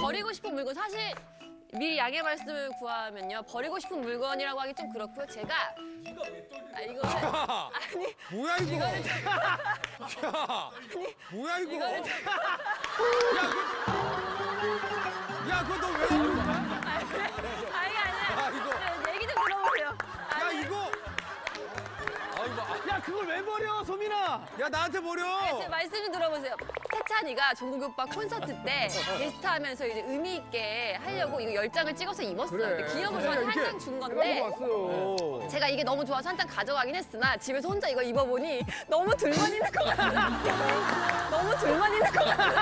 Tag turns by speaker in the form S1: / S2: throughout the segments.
S1: 버리고 싶은 물건 사실 미리 양해 말씀을 구하면요 버리고 싶은 물건이라고 하기 좀 그렇고요 제가 아 이거는 아니
S2: 뭐야 이거?
S1: 이거는 제가
S2: 야, 뭐야 이거?
S1: 이거는
S2: 야,
S1: 제가
S2: 그, 야, 그거 너왜 이거?
S1: 아니 아니야
S2: 아, 이거.
S1: 네, 얘기 좀 들어보세요
S2: 야,
S1: 아니,
S2: 이거.
S3: 야 그걸 왜 버려 소민아?
S2: 야, 나한테 버려.
S1: 제 말씀 좀 들어보세요. 세찬이가 종국이 오빠 콘서트 때 게스트 하면서 이제 의미 있게 하려고 이거 열 장을 찍어서 입었어요. 근데 기념으로 저한테 한 장 준 건데
S2: 왔어.
S1: 제가 이게 너무 좋아서 한 장 가져가긴 했으나 집에서 혼자 이거 입어보니 너무 둘만 있는 것 같아. 너무 둘만 있는 것 같아.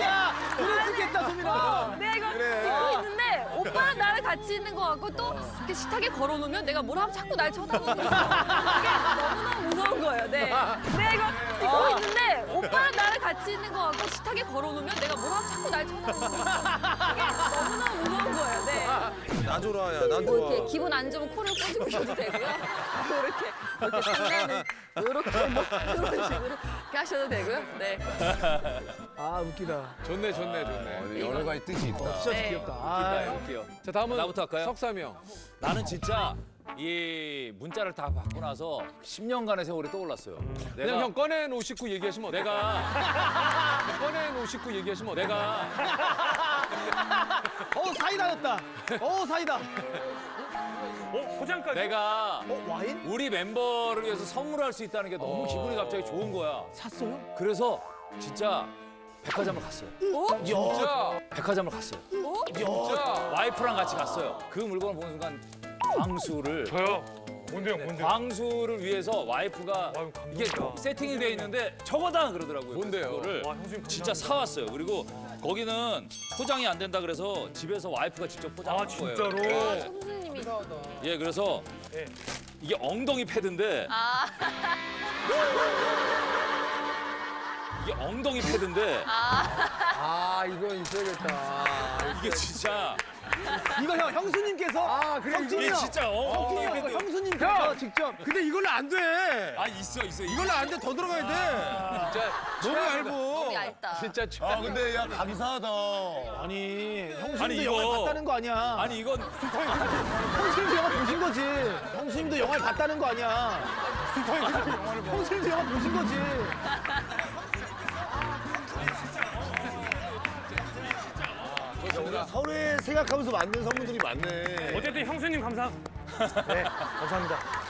S3: 야 그럴 수 있겠다 소민아.
S1: 내가 이거 입고 있는데 오빠랑 나랑 같이 있는 것 같고 또 이렇게 식탁에 걸어놓으면 내가 뭘 하면 자꾸 날 쳐다보고 있어. 같이 있는 것 같고 식탁에 걸어놓으면 내가 뭘 하면 자꾸 날 쳐다보고 있어. 이게 너무너무 무서운 거예요. 네.
S2: 나 줘라, 야,
S1: 난뭐
S2: 좋아.
S1: 이렇게 기분 안 좋으면 코를 꼬집으셔도 되고요. 이렇게 이렇게 설레는 이렇게 뭐 이런 식으로 이렇게 하셔도 되고요. 네.
S3: 아 웃기다.
S4: 좋네, 좋네, 좋네.
S2: 여러 가지 뜻이 있다.
S3: 진짜
S1: 네.
S3: 귀엽다. 아,
S4: 자, 다음은
S5: 나부터 할까요?
S4: 석삼이 형.
S5: 나는 진짜 이 문자를 다 받고 나서 10년간의 세월이 떠올랐어요.
S4: 그냥
S5: 내가
S4: 형 꺼내놓고 싶고 얘기하시면?
S5: 내가
S4: 꺼내놓고 싶고 얘기하시면?
S5: 내가
S3: 어 사이다였다. 어 사이다.
S5: 내가
S3: 어 와인?
S5: 우리 멤버를 위해서 선물할 수 있다는 게 너무 기분이 갑자기 좋은 거야.
S3: 샀어요?
S5: 그래서 진짜 백화점을 갔어요.
S4: 진짜,
S5: 백화점을 갔어요.
S4: 진짜.
S5: 와이프랑 같이 갔어요. 그 물건을 보는 순간 광수를
S6: 저요? 뭔데요, 뭔데요?
S5: 광수를 위해서 와이프가
S6: 아유,
S5: 이게. 세팅이 돼 있는데 저거다 그러더라고요.
S4: 뭔데요?
S5: 그거를
S6: 와, 형수님
S5: 진짜 사왔어요. 그리고 거기는 포장이 안 된다 그래서 집에서 와이프가 직접 포장한
S6: 아,
S5: 거예요.
S6: 진짜로?
S1: 선수님이
S5: 예, 그래서
S6: 예.
S5: 이게 엉덩이 패드인데
S1: 아.
S5: 이게 엉덩이 패드인데
S2: 아, 이거 있어야겠다.
S5: 이게 진짜
S3: 이거 형 형수님께서
S2: 아, 그래,
S5: 이게
S3: 형.
S5: 진짜
S3: 형
S5: 패드.
S3: 이거 형수님께서 직접
S2: 근데 이걸로 안 돼.
S5: 아 있어 있어.
S2: 이걸로 안 돼. 더 들어가야 돼.
S4: 진짜
S2: 너무 얇어.
S1: 너무 얇다.
S4: 진짜
S7: 최아 근데 야 감사하다.
S3: 아니 형수님도
S5: 이거-
S3: 영화를 봤다는 거 아니야.
S5: 아니 이건
S3: 형수님도 영화 보신 거지. 형수님도 영화를 봤다는 거 아니야. 형수님도 영화 보신 거지.
S7: 생각하면서 만든 선물들이 많네.
S6: 어쨌든 형수님 감사.
S3: 네 감사합니다.